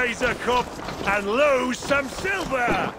Raise a cup and lose some silver!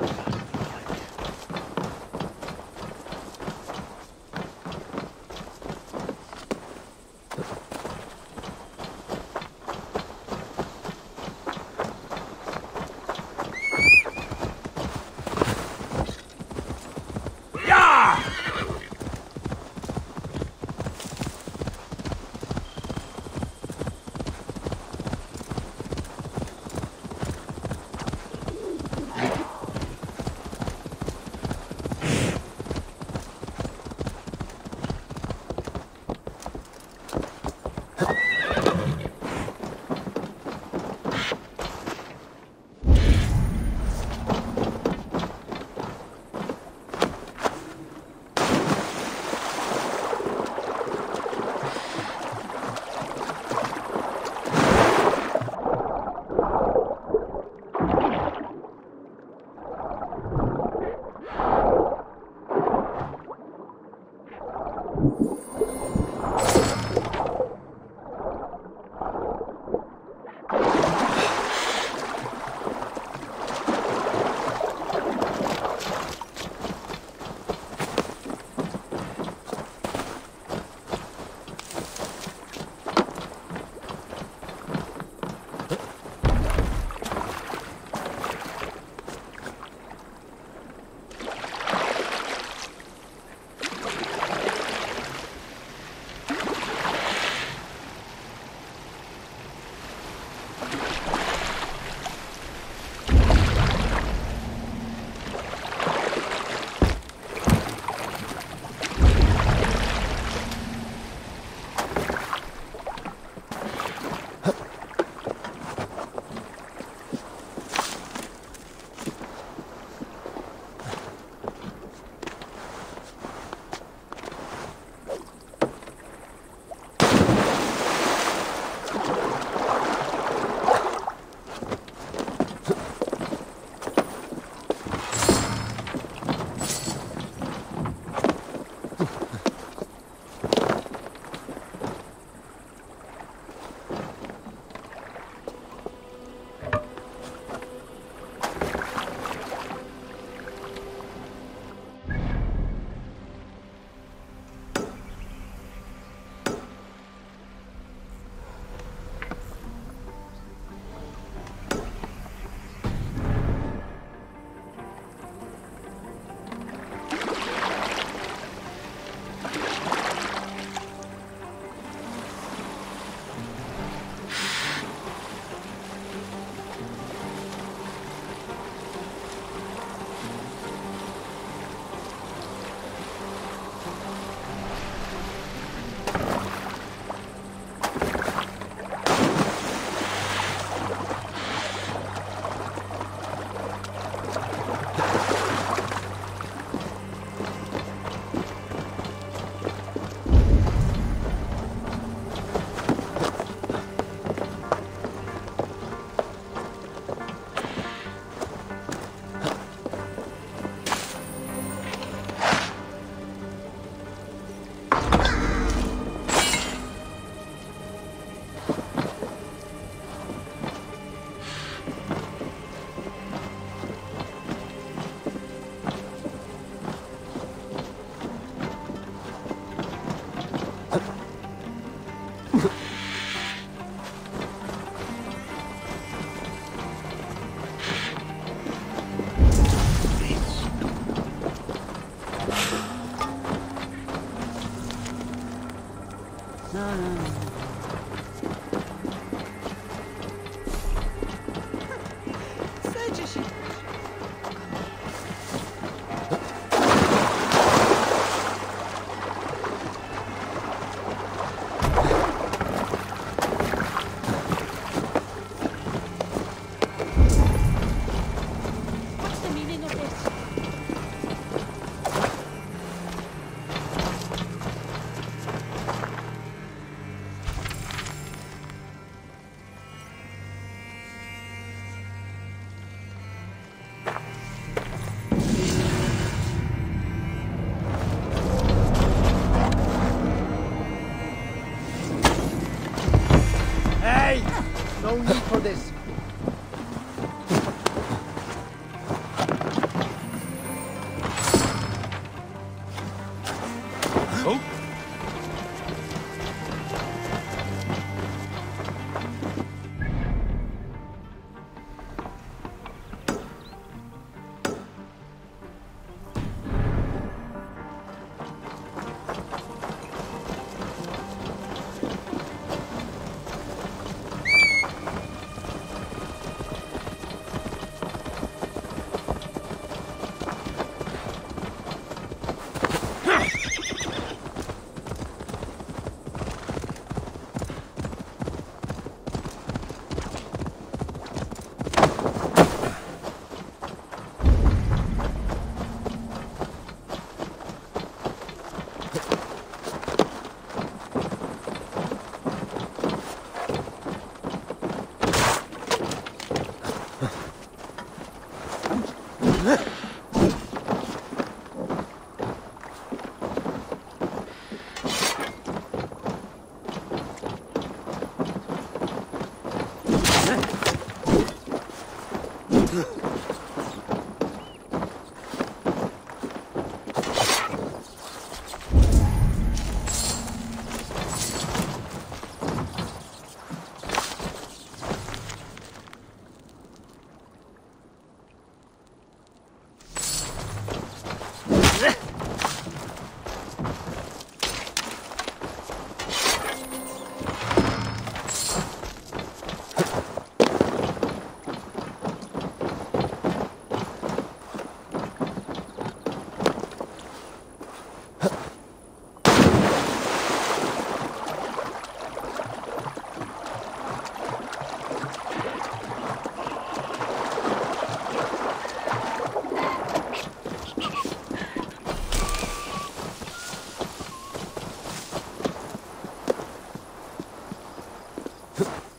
Huh.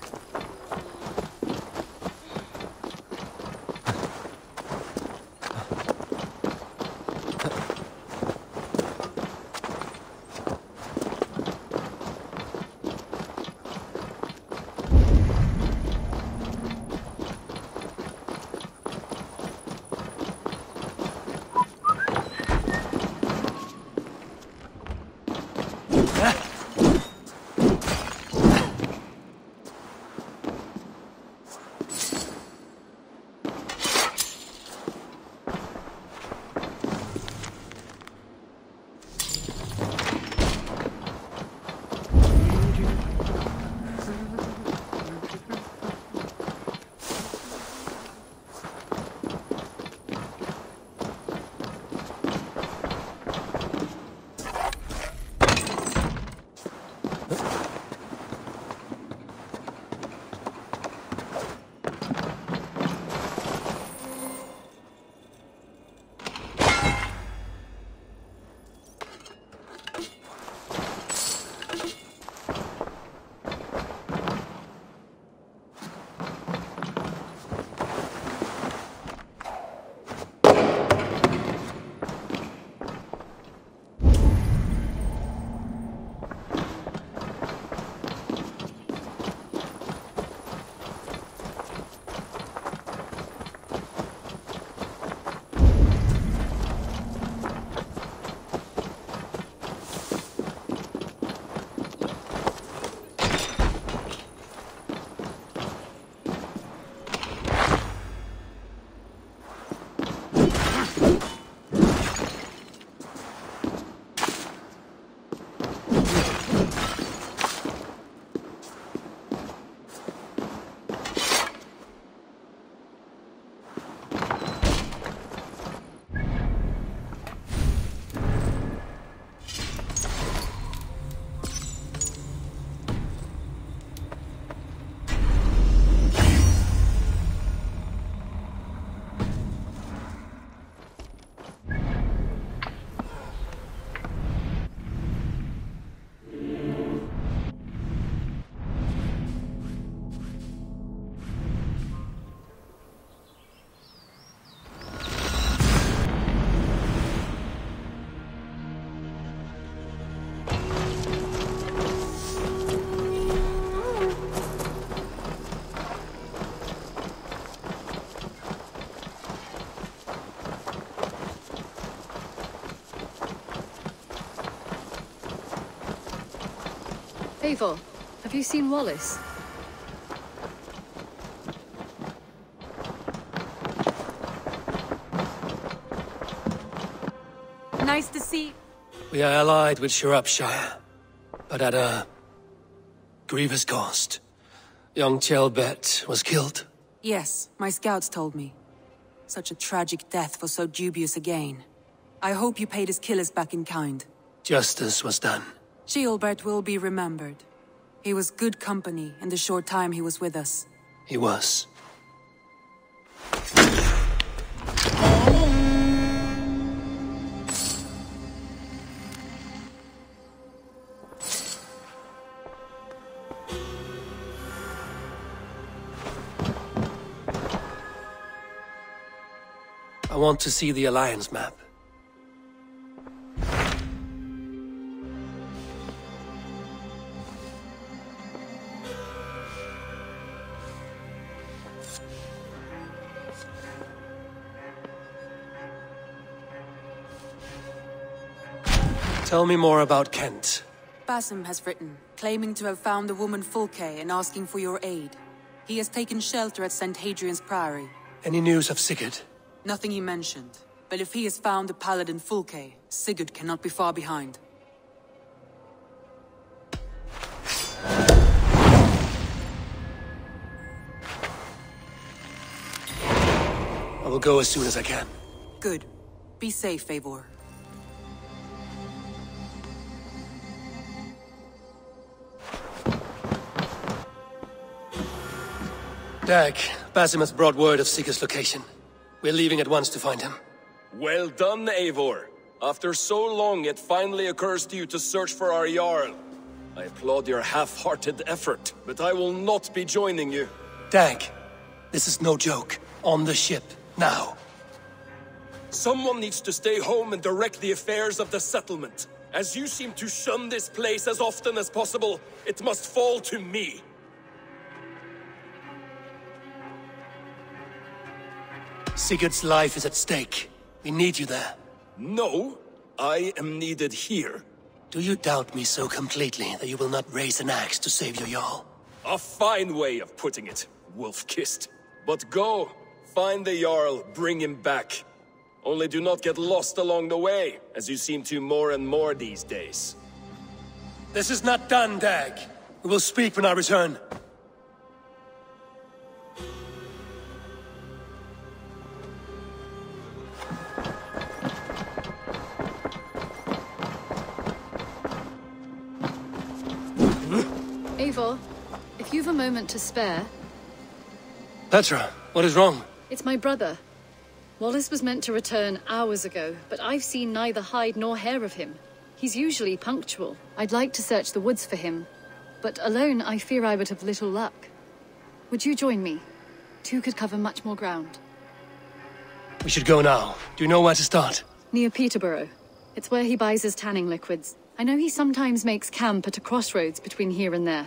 Eivor, have you seen Wallace? Nice to see... We are allied with Shropshire, but at a grievous cost. Young Ceolbert was killed. Yes, my scouts told me. Such a tragic death for so dubious a gain. I hope you paid his killers back in kind. Justice was done. Ceolbert will be remembered. He was good company in the short time he was with us. He was. I want to see the Alliance map. Tell me more about Kent. Basim has written, claiming to have found the woman Fulke and asking for your aid. He has taken shelter at St. Hadrian's Priory. Any news of Sigurd? Nothing he mentioned. But if he has found the paladin Fulke, Sigurd cannot be far behind. I will go as soon as I can. Good. Be safe, Eivor. Dag, Basim has brought word of Sigurd's location. We're leaving at once to find him. Well done, Eivor. After so long, it finally occurs to you to search for our Jarl. I applaud your half-hearted effort, but I will not be joining you. Dag, this is no joke. On the ship, now. Someone needs to stay home and direct the affairs of the settlement. As you seem to shun this place as often as possible, it must fall to me. Sigurd's life is at stake. We need you there. No, I am needed here. Do you doubt me so completely that you will not raise an axe to save your Jarl? A fine way of putting it, wolf-kissed. But go, find the Jarl, bring him back. Only do not get lost along the way, as you seem to more and more these days. This is not done, Dag. We will speak when I return. If you've a moment to spare, Petra, what is wrong? it's my brother. Wallace was meant to return hours ago, but I've seen neither hide nor hair of him. He's usually punctual. I'd like to search the woods for him, but alone I fear I would have little luck. Would you join me? Two could cover much more ground. We should go now. Do you know where to start? Near Peterborough. It's where he buys his tanning liquids. I know he sometimes makes camp at a crossroads between here and there.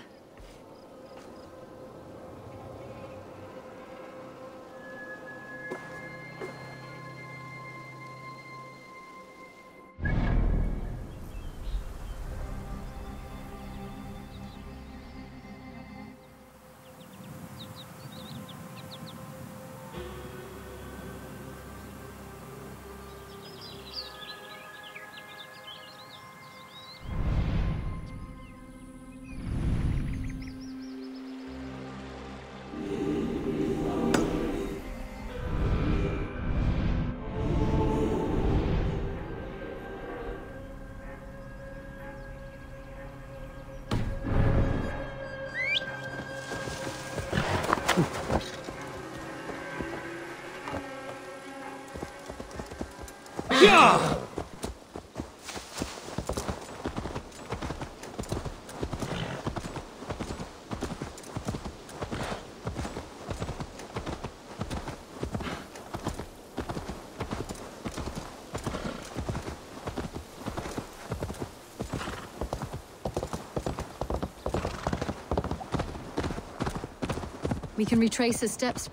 We can retrace his steps.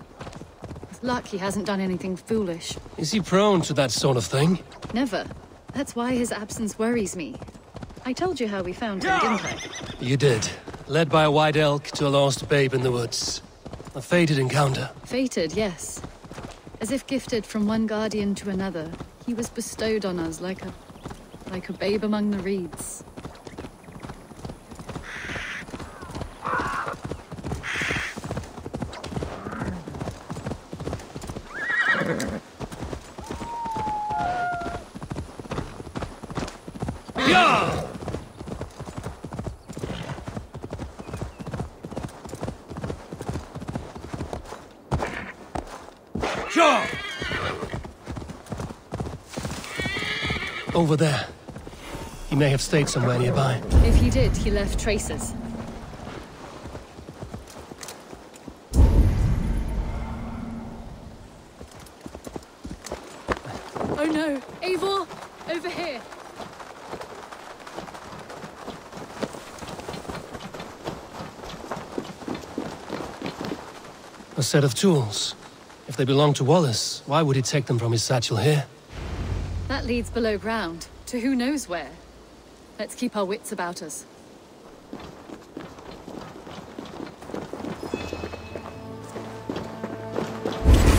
With luck, he hasn't done anything foolish. Is he prone to that sort of thing? Never. That's why his absence worries me. I told you how we found him, didn't I? You did. Led by a white elk to a lost babe in the woods. A fated encounter. Fated, yes. As if gifted from one guardian to another, he was bestowed on us like a... like a babe among the reeds. Over there. He may have stayed somewhere nearby. If he did, he left traces. Oh no! Eivor! Over here! A set of tools. If they belong to Wallace, why would he take them from his satchel here? That leads below ground, to who knows where. Let's keep our wits about us.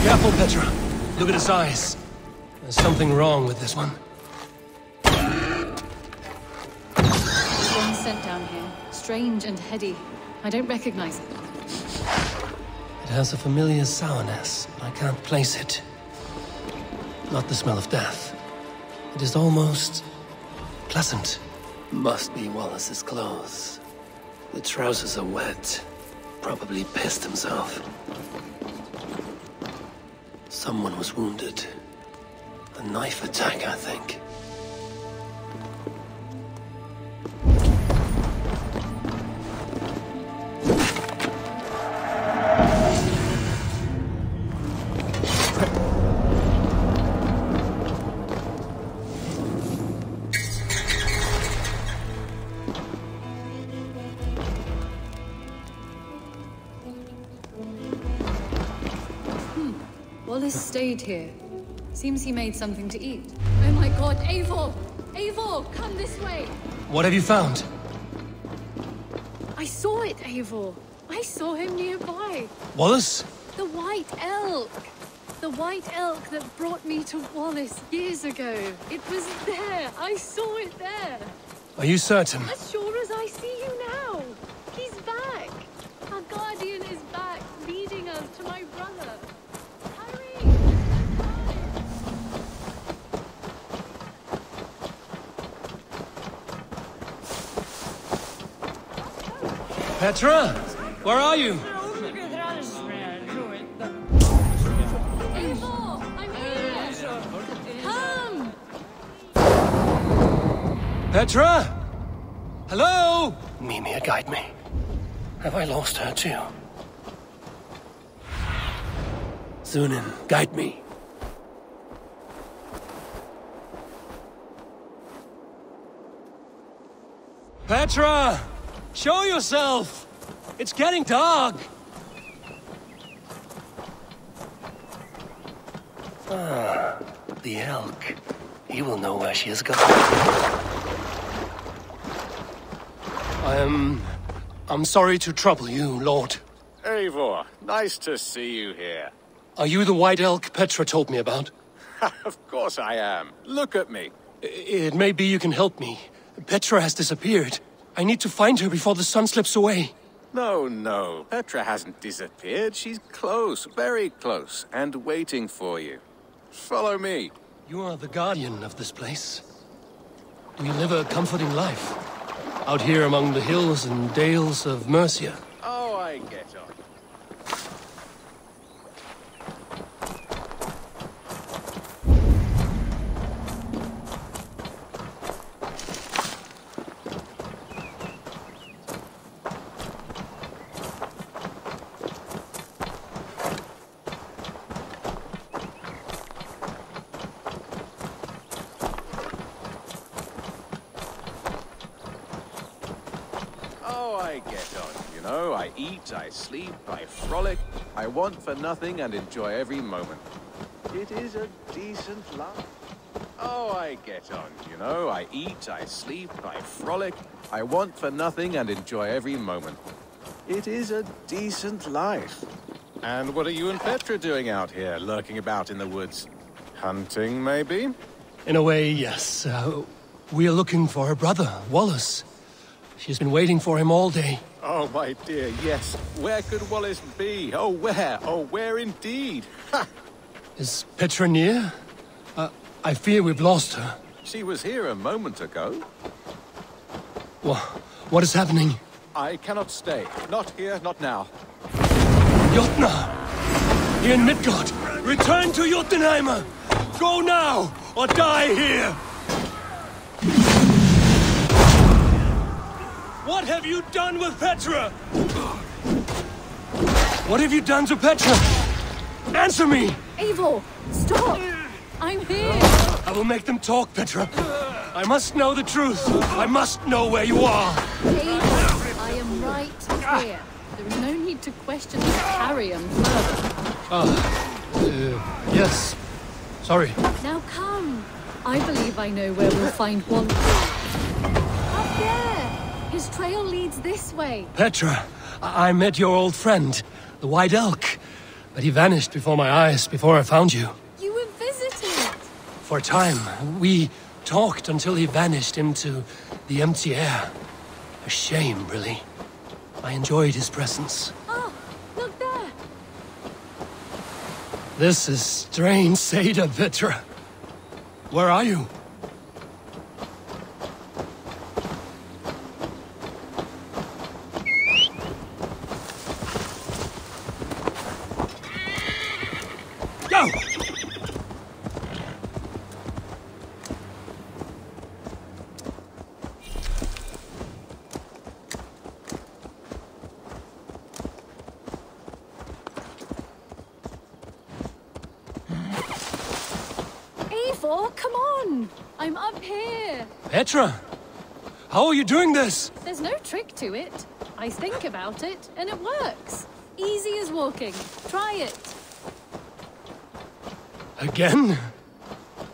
Careful, Petra. Look at his eyes. There's something wrong with this one. One scent down here. Strange and heady. I don't recognize it. It has a familiar sourness, but I can't place it. Not the smell of death. It is almost... pleasant. Must be Wallace's clothes. The trousers are wet. Probably pissed himself. Someone was wounded. A knife attack, I think. Here. Seems he made something to eat. Oh my god, Eivor! Eivor, come this way! What have you found? I saw it, Eivor. I saw him nearby. Wallace? The White Elk! The White Elk that brought me to Wallace years ago. It was there. I saw it there. Are you certain? As sure as I see you now. He's back. Our guardian is back, leading us to my brother. Hurry! Petra? Where are you? Eivor, I'm here! Come! Petra? Hello? Mimir, guide me. Have I lost her too? Sunna, guide me. Petra! Show yourself! It's getting dark! Ah, the elk. He will know where she has gone. I am... I'm sorry to trouble you, Lord. Eivor, nice to see you here. Are you the white elk Petra told me about? of course I am. Look at me. It may be you can help me. Petra has disappeared. I need to find her before the sun slips away. No, no. Petra hasn't disappeared. She's close, very close, and waiting for you. Follow me. You are the guardian of this place. You live a comforting life? Out here among the hills and dales of Mercia. Oh, I get on. Oh, I get on. You know, I eat, I sleep, I frolic. I want for nothing and enjoy every moment. It is a decent life. Oh, I get on. You know, I eat, I sleep, I frolic. I want for nothing and enjoy every moment. It is a decent life. And what are you and Petra doing out here, lurking about in the woods? Hunting, maybe? In a way, yes. Uh, we are looking for her brother, Wallace. She's been waiting for him all day. Oh, my dear, yes. Where could Wallace be? Oh, where? Oh, where indeed? Ha! Is Petra near? Uh, I fear we've lost her. She was here a moment ago. Wha what is happening? I cannot stay. Not here, not now. Jotnar! Here in Midgard! Return to Jotunheimr! Go now, or die here! What have you done with Petra? What have you done to Petra? Answer me! Eivor, stop! I'm here! I will make them talk, Petra. I must know the truth. I must know where you are. Eivor, I am right here. There is no need to question this carrion further. Uh, yes. Sorry. Now come. I believe I know where we'll find one. Up there! His trail leads this way. Petra, I, I met your old friend, the White Elk. But he vanished before my eyes before I found you. You were visited. For a time, we talked until he vanished into the empty air. A shame, really. I enjoyed his presence. Oh, look there. This is strange, Seda, Petra. Where are you? Go! Eivor, come on. I'm up here. Petra! How are you doing this? There's no trick to it. I think about it, and it works. Easy as walking. Try it. Again?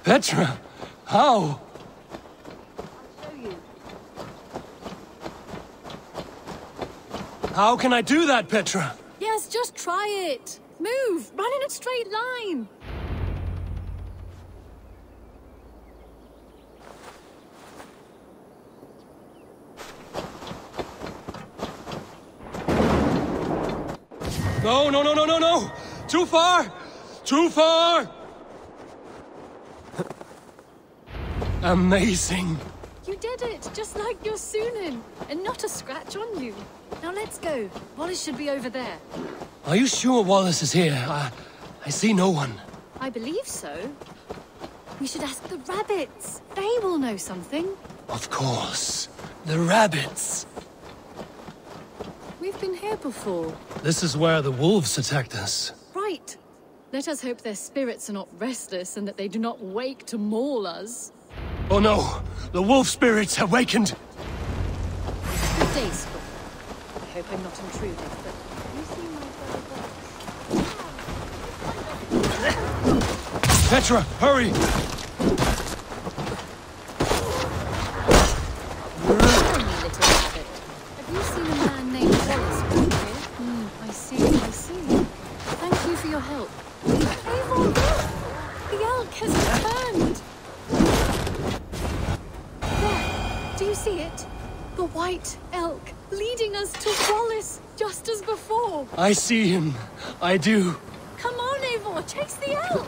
Petra, how? I'll show you. How can I do that, Petra? Yes, just try it. Move! Run in a straight line! No, no, no, no, no, no! Too far! Too far! Amazing. You did it, just like your Sunan, and not a scratch on you. Now let's go. Wallace should be over there. Are you sure Wallace is here? I, I see no one. I believe so. We should ask the rabbits. They will know something. Of course. The rabbits. We've been here before. This is where the wolves attacked us. Right. Let us hope their spirits are not restless and that they do not wake to maul us. Oh no! The wolf spirits have wakened! Good day. I hope I'm not intruding, but you see my box? Petra, hurry! I see, I see. Thank you for your help. Eivor, look! The elk has returned! There! Do you see it? The white elk leading us to Wallace, just as before. I see him. I do. Come on, Eivor, chase the elk!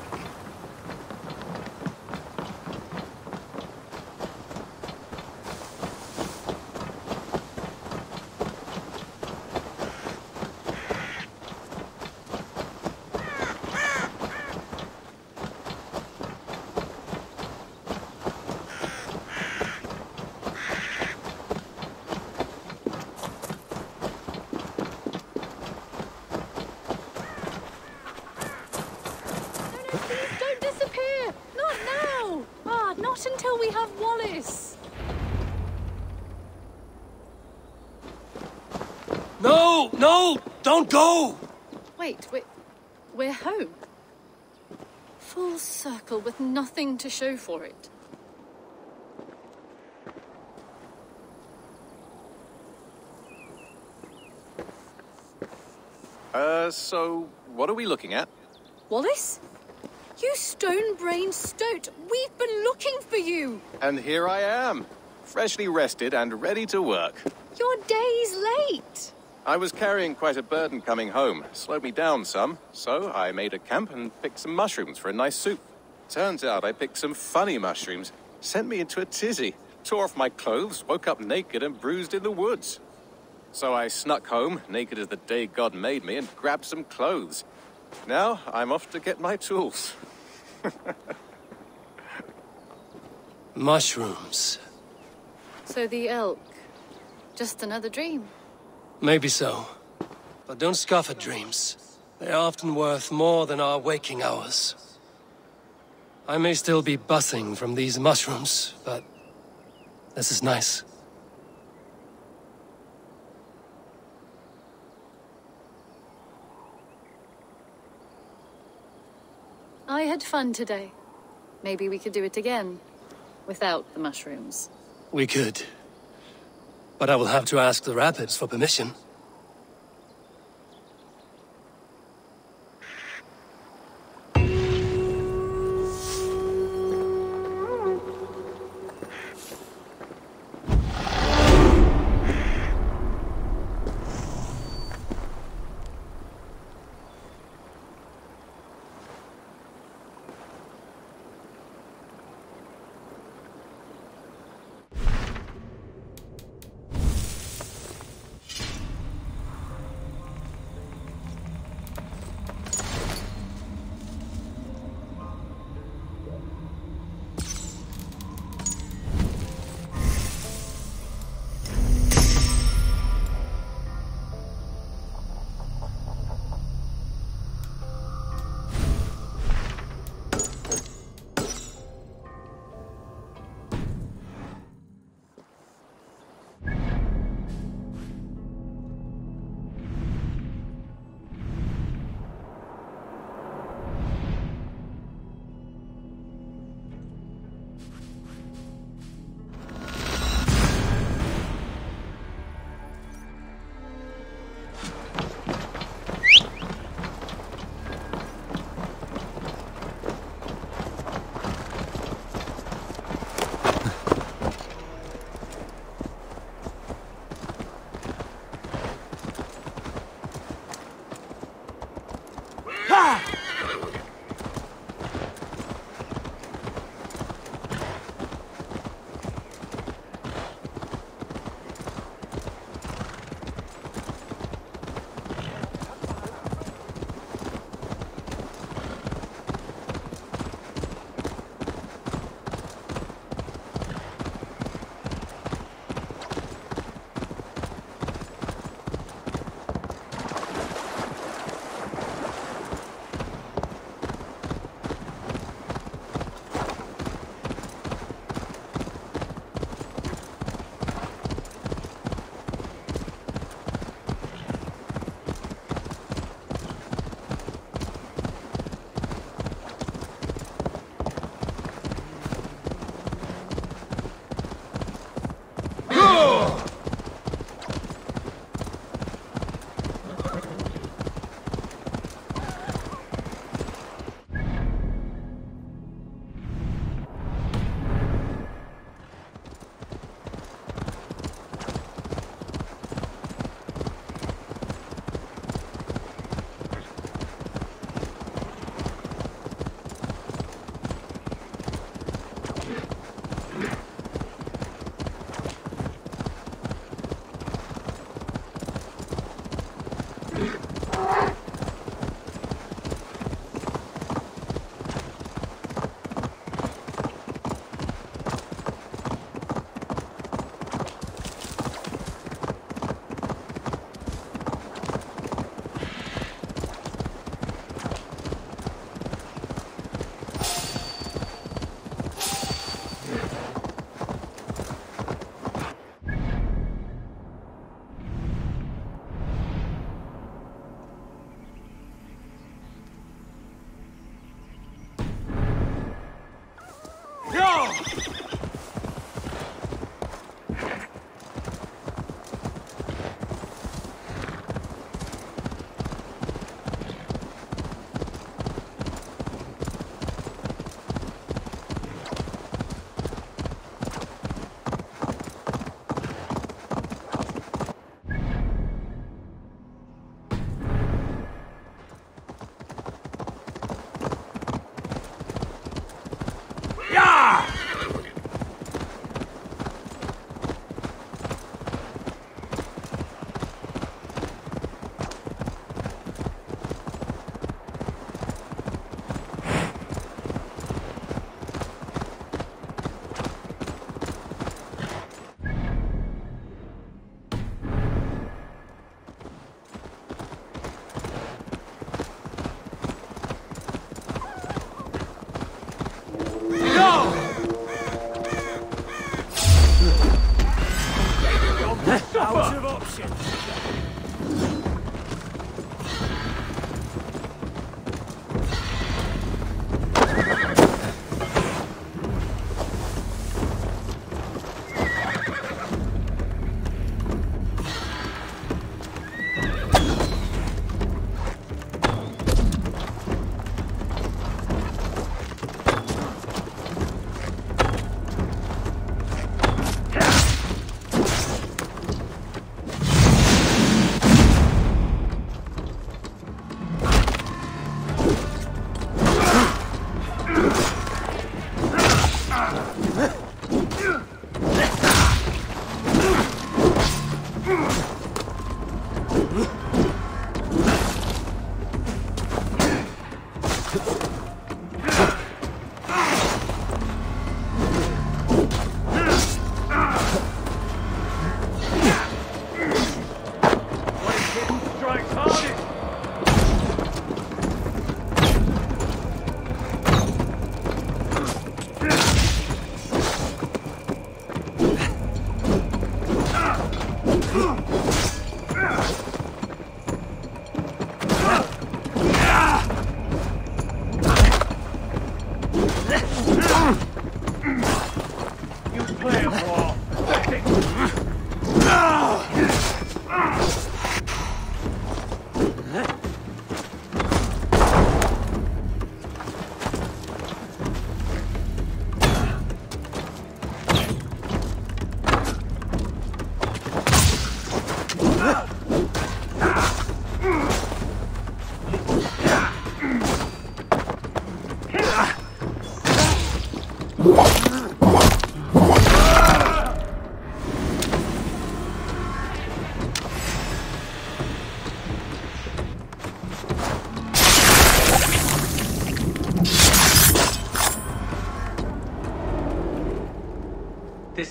Please don't disappear! Not now! Ah, not until we have Wallace! No, no! Don't go! Wait, we're, we're home. Full circle with nothing to show for it. Uh, so what are we looking at? Wallace? You stone-brained stoat! We've been looking for you! And here I am, freshly rested and ready to work. You're days late! I was carrying quite a burden coming home, slowed me down some, so I made a camp and picked some mushrooms for a nice soup. Turns out I picked some funny mushrooms, sent me into a tizzy, tore off my clothes, woke up naked and bruised in the woods. So I snuck home, naked as the day God made me, and grabbed some clothes. Now I'm off to get my tools. Mushrooms. So the elk. Just another dream. Maybe so. But don't scoff at dreams. They're often worth more than our waking hours. I may still be buzzing from these mushrooms, but this is nice. I had fun today. Maybe we could do it again. Without the mushrooms. We could. But I will have to ask the rapids for permission.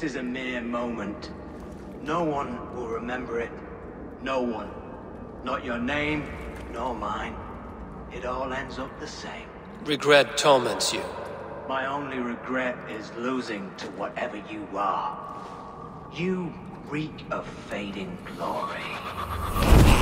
This is a mere moment. No one will remember it. No one. Not your name, nor mine. It all ends up the same. Regret torments you. My only regret is losing to whatever you are. You reek of fading glory.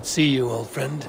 What see you, old friend?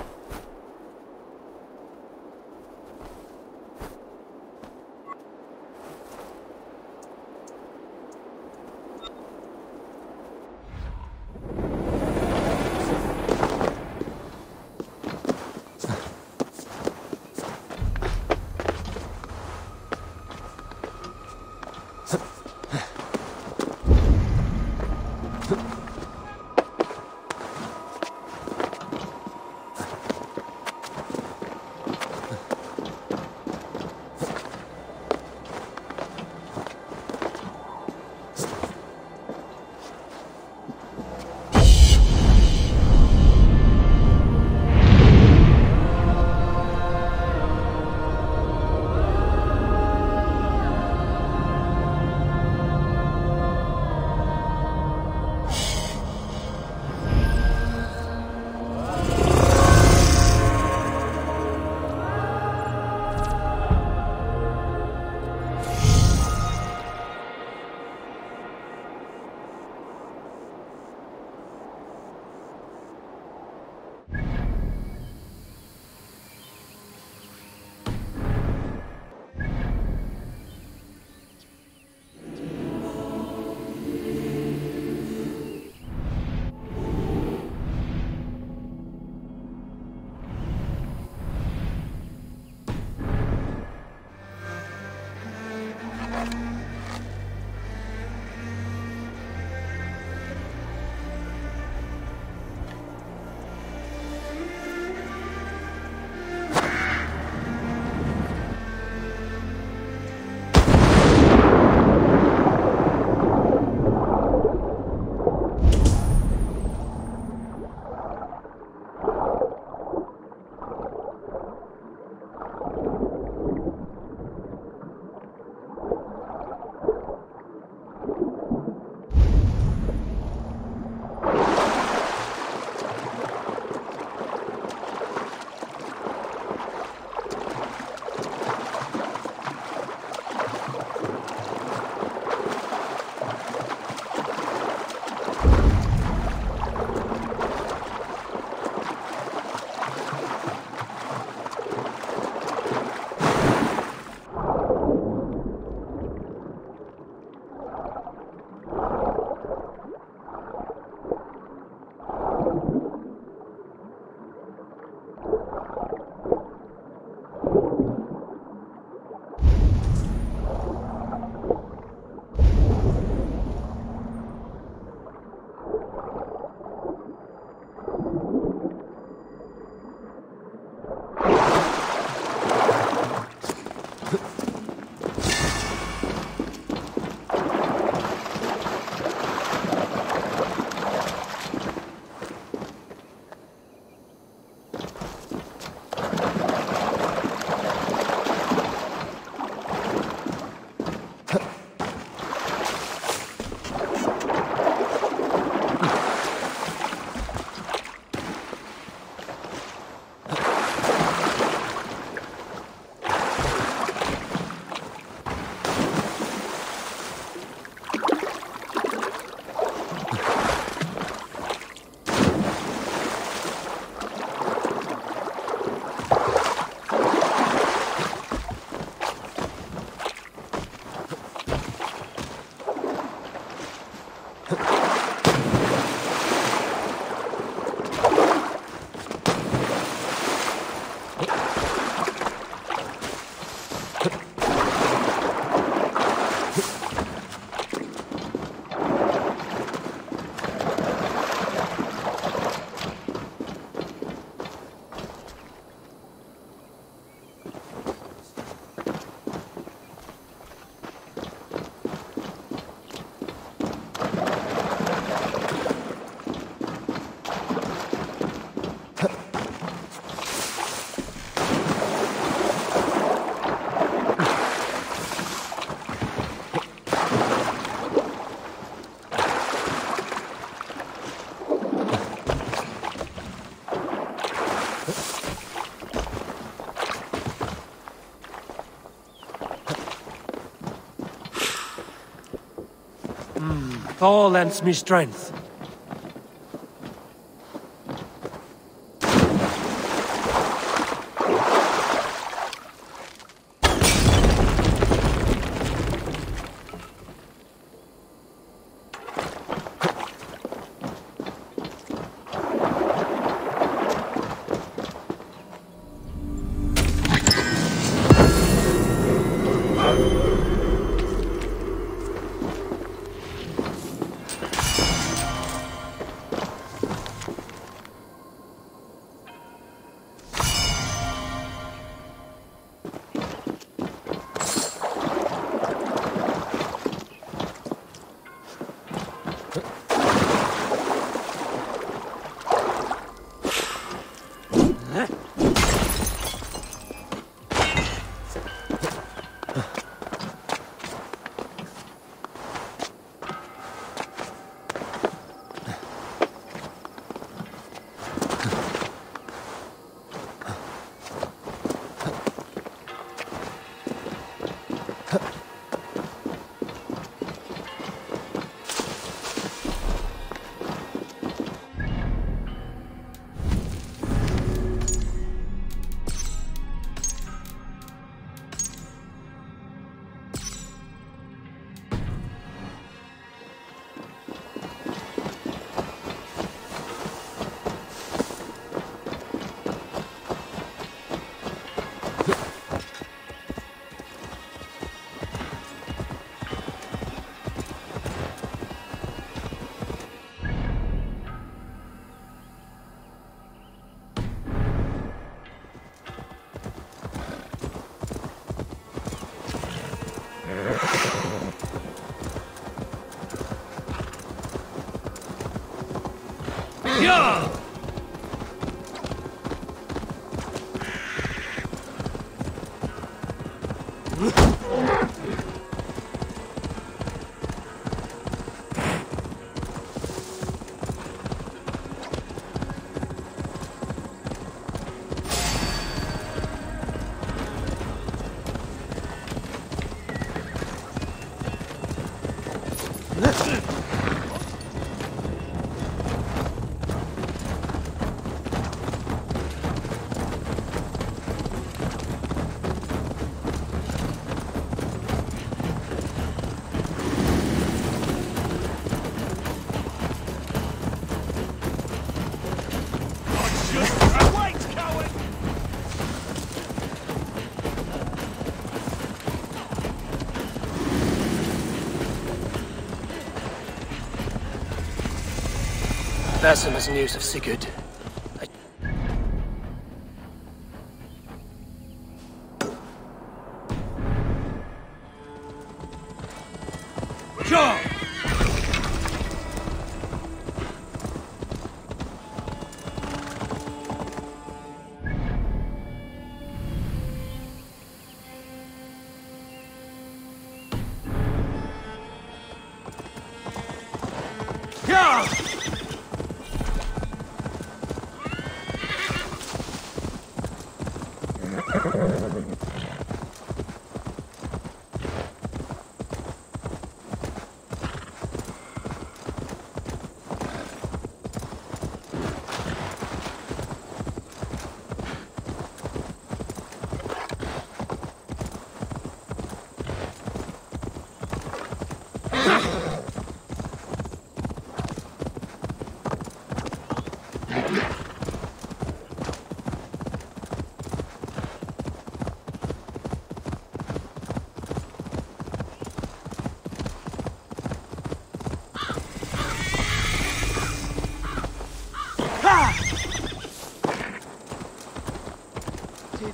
Hmm. Thor lends me strength. Basim has news of Sigurd.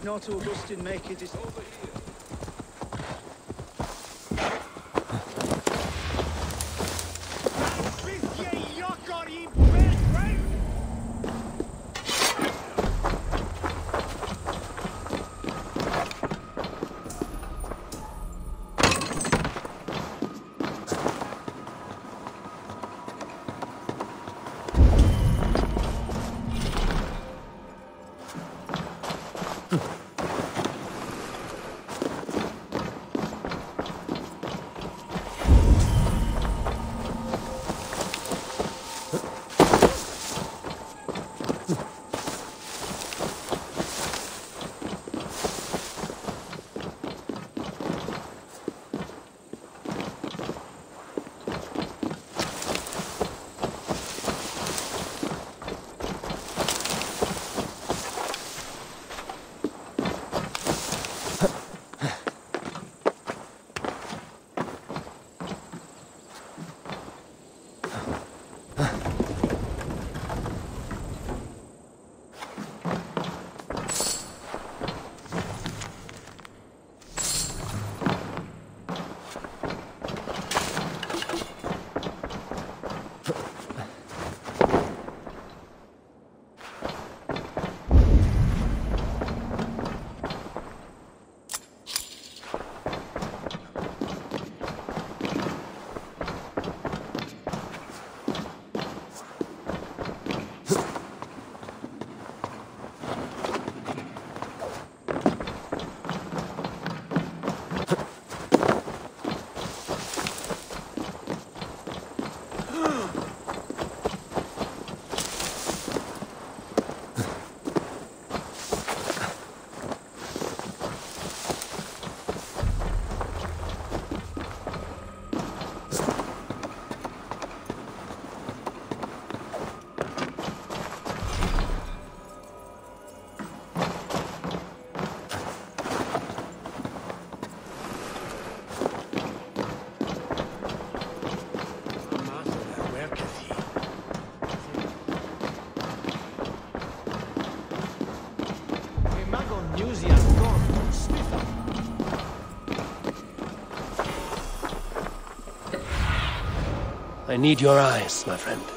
Not Augustine make it? I need your eyes, my friend.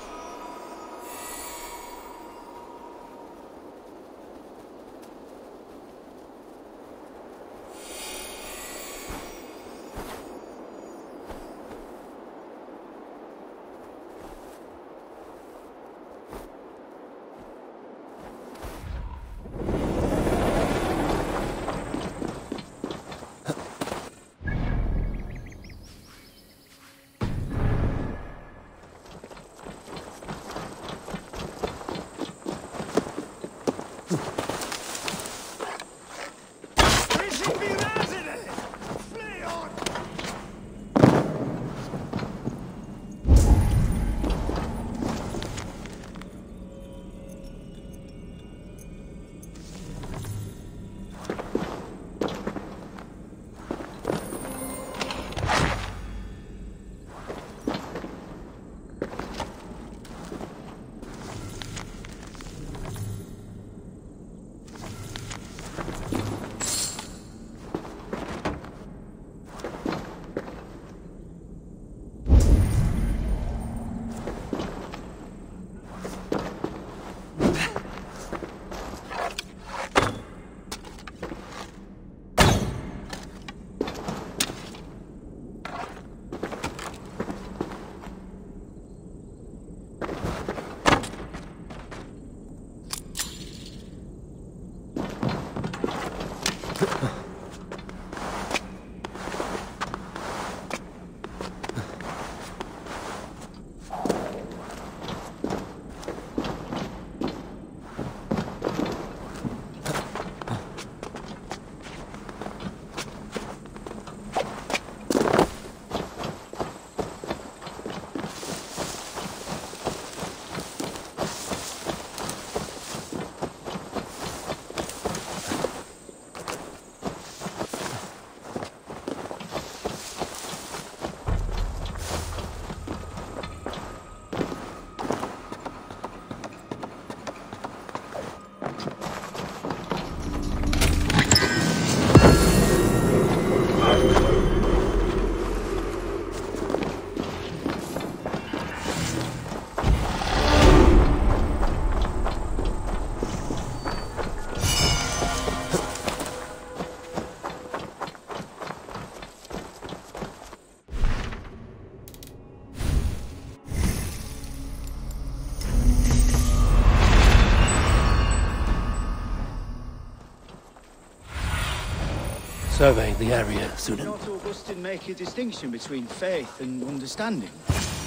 Survey the area, Did Sunan. not Augustine make a distinction between faith and understanding?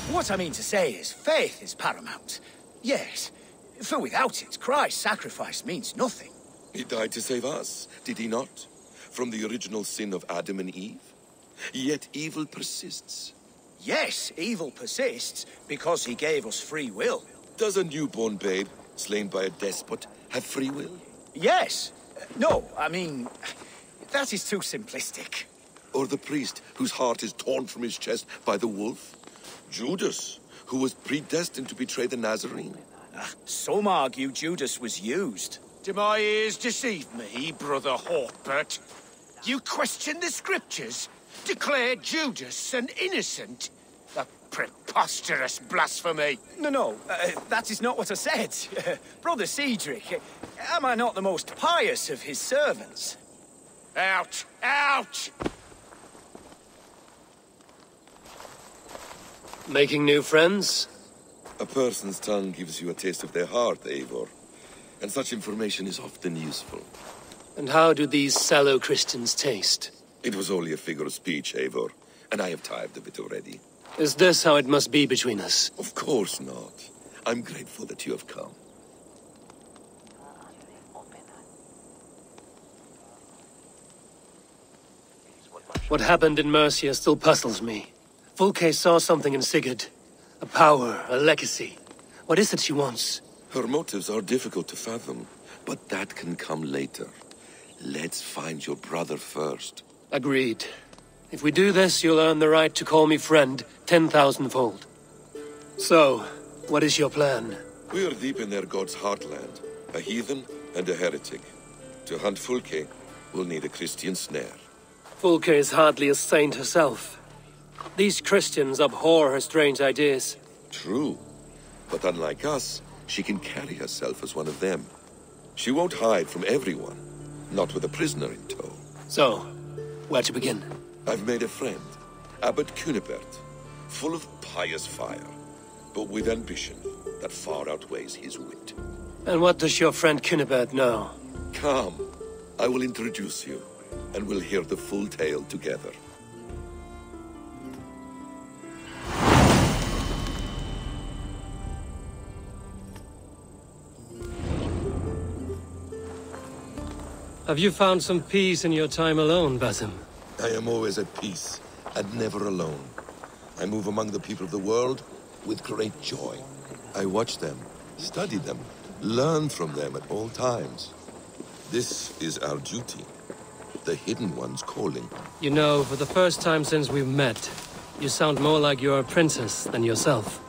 What I mean to say is, faith is paramount. Yes, for without it, Christ's sacrifice means nothing. He died to save us, did he not? From the original sin of Adam and Eve? Yet evil persists. Yes, evil persists because he gave us free will. Does a newborn babe, slain by a despot, have free will? Yes. No, I mean, that is too simplistic. Or the priest whose heart is torn from his chest by the wolf? Judas, who was predestined to betray the Nazarene? Ah, Some argue Judas was used. Do my ears deceive me, brother Hawkbert? You question the scriptures? Declare Judas an innocent? A preposterous blasphemy! No, no, uh, that is not what I said. Brother Cedric, am I not the most pious of his servants? Out! Ouch! Making new friends? A person's tongue gives you a taste of their heart, Eivor. And such information is often useful. And how do these sallow Christians taste? It was only a figure of speech, Eivor, and I have tired of it already. Is this how it must be between us? Of course not. I'm grateful that you have come. What happened in Mercia still puzzles me. Fulke saw something in Sigurd. A power, a legacy. What is it she wants? Her motives are difficult to fathom, but that can come later. Let's find your brother first. Agreed. If we do this, you'll earn the right to call me friend, ten thousandfold. So, what is your plan? We are deep in their god's heartland, a heathen and a heretic. To hunt Fulke, we'll need a Christian snare. Fulke is hardly a saint herself. These Christians abhor her strange ideas. True. But unlike us, she can carry herself as one of them. She won't hide from everyone, not with a prisoner in tow. So, where to begin? I've made a friend, Abbot Cunibert, full of pious fire, but with ambition that far outweighs his wit. And what does your friend Cunibert know? Come, I will introduce you, and we'll hear the full tale together. Have you found some peace in your time alone, Basim? I am always at peace, and never alone. I move among the people of the world with great joy. I watch them, study them, learn from them at all times. This is our duty. The Hidden One's calling. You know, for the first time since we've met, you sound more like you're a princess than yourself.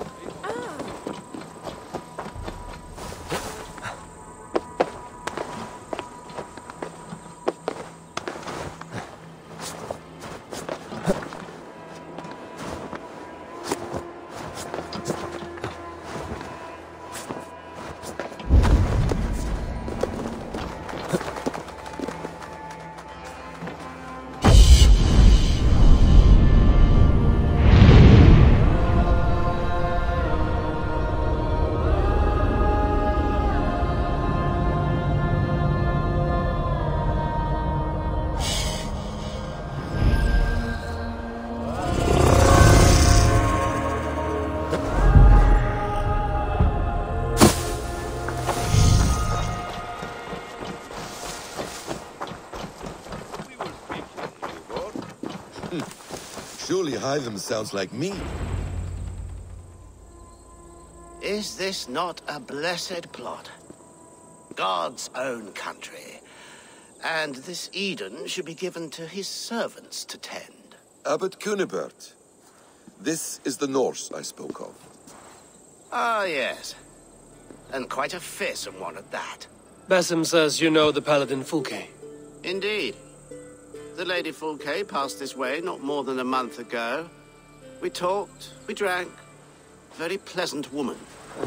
Surely Hytham sounds like me. Is this not a blessed plot? God's own country. And this Eden should be given to his servants to tend. Abbot Cunibert. This is the Norse I spoke of. Ah, yes. And quite a fearsome one at that. Basim says you know the paladin Fulke. Indeed. The Lady Fulke passed this way not more than a month ago. We talked, we drank. Very pleasant woman.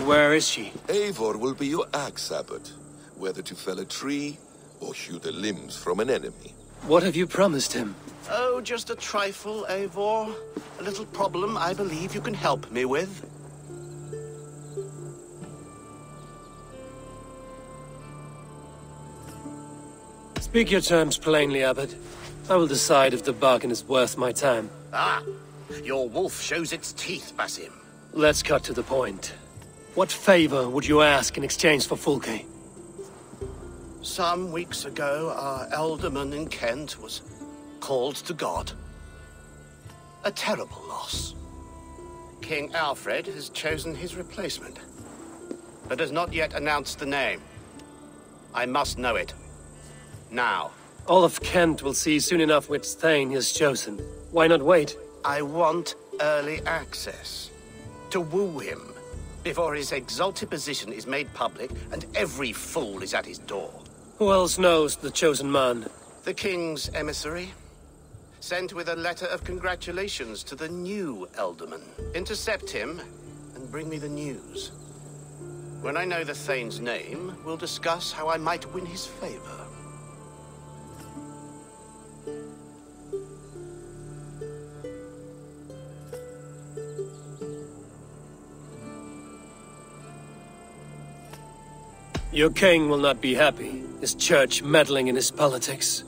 Where is she? Eivor will be your axe, Abbot. Whether to fell a tree or hew the limbs from an enemy. What have you promised him? Oh, just a trifle, Eivor. A little problem I believe you can help me with. Speak your terms plainly, Abbot. I will decide if the bargain is worth my time. Ah, your wolf shows its teeth, Basim. Let's cut to the point. What favor would you ask in exchange for Fulke? Some weeks ago, our ealdorman in Kent was called to God. A terrible loss. King Alfred has chosen his replacement, but has not yet announced the name. I must know it. Now. All of Kent will see soon enough which Thane he has chosen. Why not wait? I want early access. To woo him, before his exalted position is made public and every fool is at his door. Who else knows the chosen man? The king's emissary. Sent with a letter of congratulations to the new Ealdorman. Intercept him and bring me the news. When I know the Thane's name, we'll discuss how I might win his favor. Your king will not be happy. His church meddling in his politics.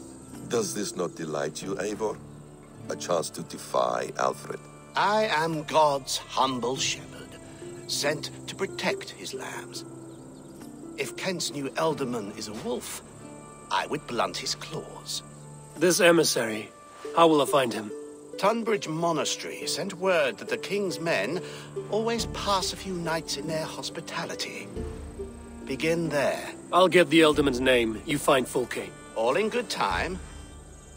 Does this not delight you, Eivor? A chance to defy Alfred? I am God's humble shepherd, sent to protect his lambs. If Kent's new Ealdorman is a wolf, I would blunt his claws. This emissary, how will I find him? Tunbridge Monastery sent word that the king's men always pass a few nights in their hospitality. Begin there. I'll get the Ealdorman's name. You find Fulke. All in good time.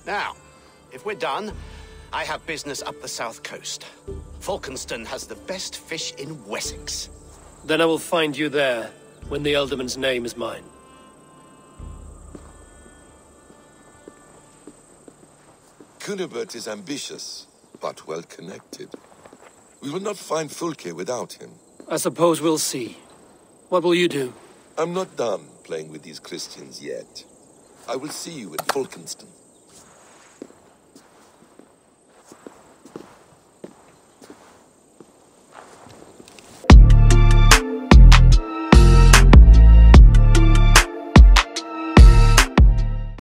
Now, if we're done, I have business up the south coast. Falkenston has the best fish in Wessex. Then I will find you there, when the Ealdorman's name is mine. Cynebert is ambitious, but well connected. We will not find Fulke without him. I suppose we'll see. What will you do? I'm not done playing with these Christians yet. I will see you in Fulkenston.